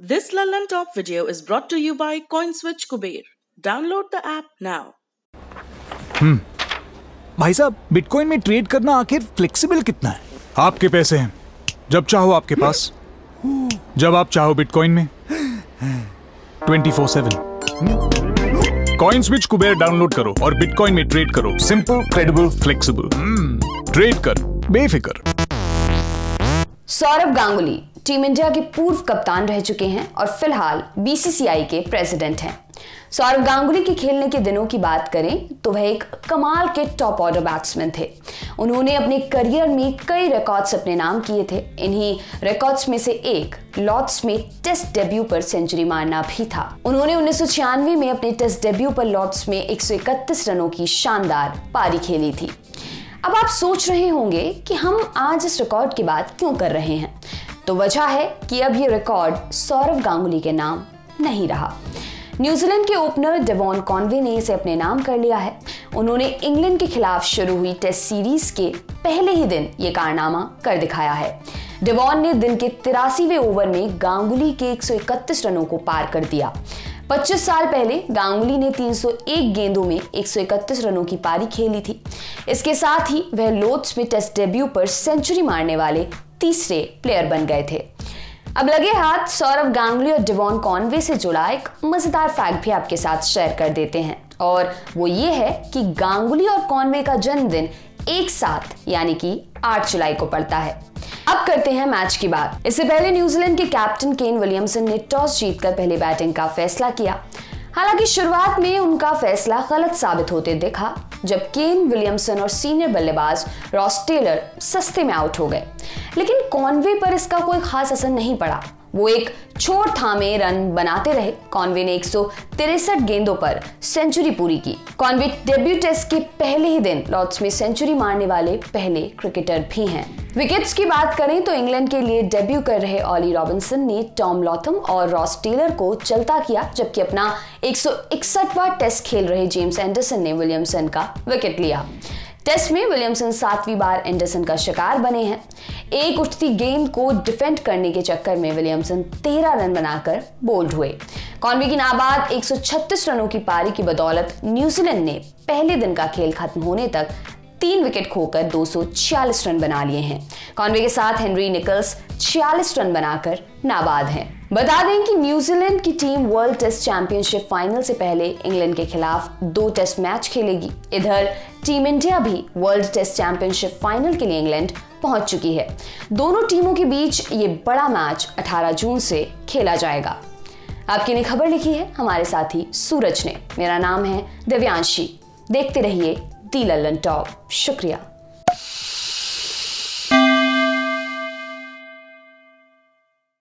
This Lallan Top video is brought to you by CoinSwitch Kuber. Download the app now. भाई साहब bitcoin में trade करना आखिर flexible कितना है? आपके पैसे हैं जब चाहो आपके पास। जब आप चाहो बिटकॉइन में। 24/7 four seven coin switch Kuber download करो और बिटकॉइन में ट्रेड करो। सिंपल क्रेडिबल फ्लेक्सिबल ट्रेड कर। बेफिक्र। सौरभ गांगुली टीम इंडिया के पूर्व कप्तान रह चुके हैं और फ़िलहाल बीसीसीआई के प्रेसिडेंट हैं। सौरभ गांगुली के खेलने के दिनों की बात करें तो वह एक कमाल के टॉप ऑर्डर बैट्समैन थे। उन्होंने अपने करियर में कई रिकॉर्ड्स अपने नाम किए थे। इन्हीं रिकॉर्ड्स में से एक लॉर्ड्स में टेस्ट डेब्यू पर सेंचुरी मारना भी था। उन्होंने उन्नीस सौ छियानवे में अपने टेस्ट डेब्यू पर लॉर्ड्स में 131 रनों की शानदार पारी खेली थी। अब आप सोच रहे होंगे कि हम आज इस रिकॉर्ड की बात क्यों कर रहे हैं? तो वजह है कि अब ये रिकॉर्ड सौरव गांगुली के नाम नहीं रहा। न्यूजीलैंड के ओपनर डेवॉन कॉन्वे ने इसे अपने नाम कर लिया है। उन्होंने इंग्लैंड के खिलाफ शुरू हुई टेस्ट सीरीज़ के पहले ही दिन ये कारनामा कर दिखाया है। डेवॉन ने दिन के तिरासीवे ओवर में गांगुली के 131 रनों को पार कर दिया। 25 साल पहले गांगुली ने 301 गेंदों में 131 रनों की पारी खेली थी। इसके साथ ही वह लोड्स में टेस्ट डेब्यू पर सेंचुरी मारने वाले तीसरे प्लेयर बन गए थे। अब लगे हाथ सौरभ गांगुली और डिवॉन कॉनवे से जुड़ा एक मज़ेदार फैक्ट भी आपके साथ शेयर कर देते हैं। और वो ये है कि गांगुली और कॉनवे का जन्मदिन एक साथ, यानी कि 8 जुलाई को पड़ता है। अब करते हैं मैच की बात। इससे पहले न्यूजीलैंड के कैप्टन केन विलियमसन ने टॉस जीतकर पहले बैटिंग का फैसला किया। हालाँकि शुरुआत में उनका फैसला गलत साबित होते दिखा, जब केन विलियमसन और सीनियर बल्लेबाज रॉस टेलर सस्ते में आउट हो गए। लेकिन कॉनवे पर इसका कोई खास असर नहीं पड़ा। वो एक छोड़ थामे रन बनाते रहे कॉन्वे ने एक गेंदों पर सेंचुरी पूरी की। कॉन्वे डेब्यू टेस्ट के पहले ही दिन लॉर्ड्स में सेंचुरी मारने वाले पहले क्रिकेटर भी हैं। विकेट्स की बात करें तो इंग्लैंड के लिए डेब्यू कर रहे ऑली रॉबिन्सन ने टॉम लॉथम और रॉस टेलर को चलता किया, जबकि अपना एक टेस्ट खेल रहे जेम्स एंडरसन ने विलियमसन का विकेट लिया। टेस्ट में विलियमसन सातवीं बार एंडरसन का शिकार बने हैं। एक उठती गेंद को डिफेंड करने के चक्कर में विलियमसन तेरह रन बनाकर बोल्ड हुए। कॉन्वे की नाबाद 136 रनों की पारी की बदौलत न्यूजीलैंड ने पहले दिन का खेल खत्म होने तक तीन विकेट खोकर 246 रन बना लिए हैं। कॉन्वे के साथ हेनरी निकल्स 46 रन बनाकर नाबाद हैं। बता दें कि न्यूजीलैंड की team world test championship final से पहले इंग्लैंड के खिलाफ दो टेस्ट मैच खेलेगी। इधर टीम इंडिया भी वर्ल्ड टेस्ट चैंपियनशिप फाइनल के लिए इंग्लैंड पहुँच चुकी है। दोनों टीमों के बीच ये बड़ा मैच 18 जून से खेला जाएगा। आपकी ने खबर लिखी है हमारे साथी सूरज ने। मेरा नाम है दिव्यांशी। देखते रहिए दी लल्लन टॉप। शुक्रिया।